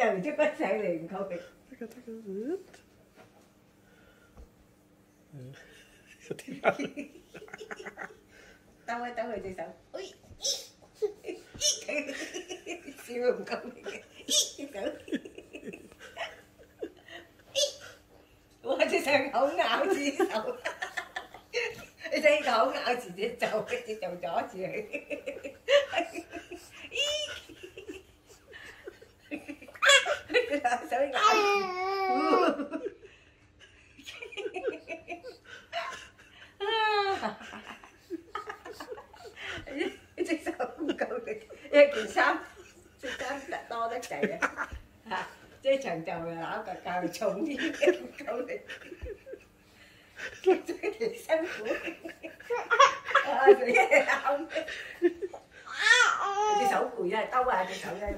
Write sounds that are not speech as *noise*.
Chờ chứ có sẽ liền thôi. tao ơi tao ơi thì sợ. Ui siêu hùng không sợ. Ủa chị sợ không ngạo chị sợ. Chị sợ ngạo chị chị chậu chị chậu chó chị. với cả. *laughs* Chị sao không cầu được em chị sao chị sao đã to đã chảy à chứ chẳng chồng là lão cả cào chồng đi. Em cầu được chị sao của à, chị không? Chị xấu cùi ra à, tao à chị sợ em